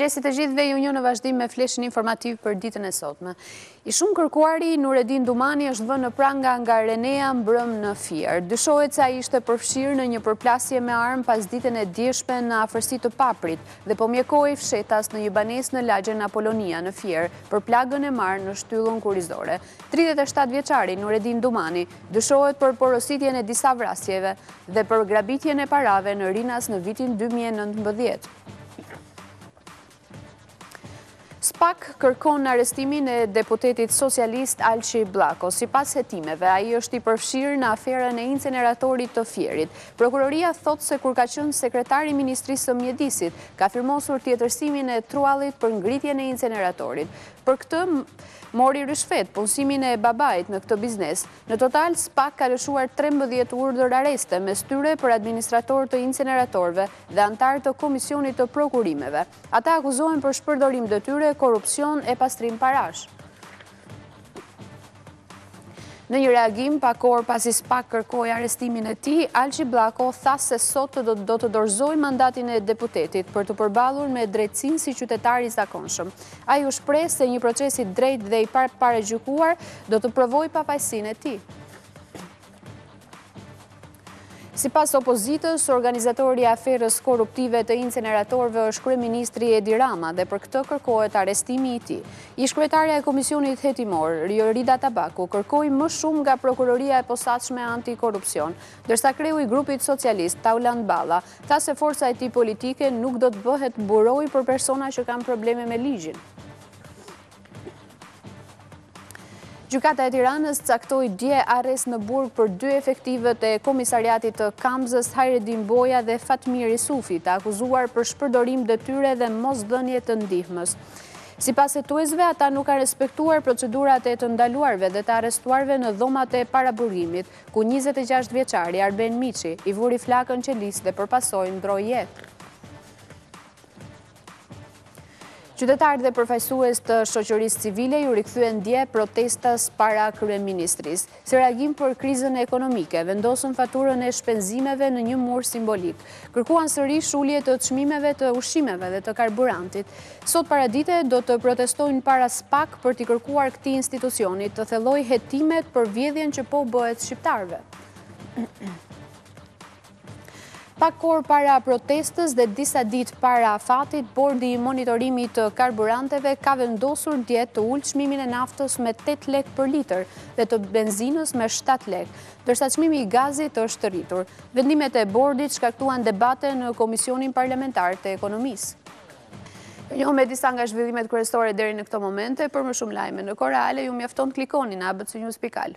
Mirëmëngjesi të gjithëve, ju njoh në vazhdim me fleshin informativ për ditën e sotme. I shumëkërkuari, Nuredin Dumani është vënë në pranga nga Renea mbrëmë në Fier. Dyshohet se ai ishte përfshirë në një përplasje me armë pasditen e djeshme në afërsi të Paprit dhe po mjekohej fshehtas në një banesë në lagjen Apolonia në Fier për plagën e marrë në shtyllën kurizore. 37-vjeçari, Nuredin Dumani, Dyshohet për porositjen e disa vrasjeve dhe për grabitjen e parave në Rinas në vitin dy mijë e nëntëmbëdhjetë. Spak kërkon arrestimin e deputetit socialist Alqi Bllako. Sipas hetimeve, ai është i përfshirë në aferën e inceneratorit të Fierit. Prokuroria thotë se kur ka qenë sekretar i Ministrisë së Mjedisit, ka firmosur tjetërsimin e truallit për ngritjen e inceneratorit. Për këtë mori ryshfet punësimin e babait në këtë biznes. Në total, Spak ka lëshuar trembëdhjetë urdhërarreste, mes tyre për administratorë të inceneratorëve dhe anëtarë të Komisionit të Prokurimeve. Ata akuzohen për shpërdorim detyre, korrupsion e pastrim parash. Në një reagim pak orë pasi Spak kërkoi arrestimin e tij, Alqi Bllako tha se sot do të dorëzojë mandatin e deputetit për t'u përballur me drejtësinë si qytetar i zakonshëm. Ai u shpreh se një proces i drejtë dhe i paragjykuar do të provojë pafajësinë e tij. Sipas opozitës, organizatori i aferës korruptive të inceneratorëve është kryeministri Edi Rama dhe për këtë kërkohet arrestimi i tij. Ish-kryetarja e Komisionit Hetimor, Jorida Tabaku, kërkoi më shumë nga Prokuroria e Posaçme Antikorrupsion, ndërsa kreu i grupit socialist, Taulant Balla, tha se forca e tij politike nuk do të bëhet mburojë për persona që kanë probleme me ligjin. Gjykata e Tiranës caktoi dje arrest në burg për dy efektivët e komisariatit të Kamzës, Hajredin Boja dhe Fatmir Isufi, të akuzuar për shpërdorim detyre dhe mosdhënie të ndihmës. Sipas hetuesve, ata nuk kanë respektuar procedurat e të ndaluarve dhe të arrestuarve në dhomat e paraburgimit, ku 26-vjeçari Arben Miçi i vuri flakën qelisë dhe për pasojë ndërroi jetë. Qytetarë dhe përfaqësues të shoqërisë civile iu rikthyen dje protestës para kryeministrisë. Si reagim për krizën ekonomike, vendosën faturën e shpenzimeve në një mur simbolik. Kërkuan sërish ulje të çmimeve të ushqimeve dhe të karburantit. Sot paradite do të protestojnë para Spak për t'i kërkuar këtij institucioni të thellojë hetimet për vjedhjen që po u bëhet shqiptarëve. Pak orë para protestës dhe disa ditë para afatit, bordi i monitorimit të karburanteve ka vendosur dje të ulë çmimin e naftës me 8 lek për litër dhe të benzinës me 7 lek, ndërsa çmimi i gazit është rritur. Vendimet e bordit shkaktuan debate në Komisionin Parlamentar të Ekonomisë. Janë disa nga zhvillimet kryesore deri në këto momente, për më shumë lajme në kohë reale, ju mjafton të klikoni në abcnews.al.